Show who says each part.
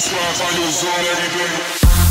Speaker 1: a slide, find your zone every day.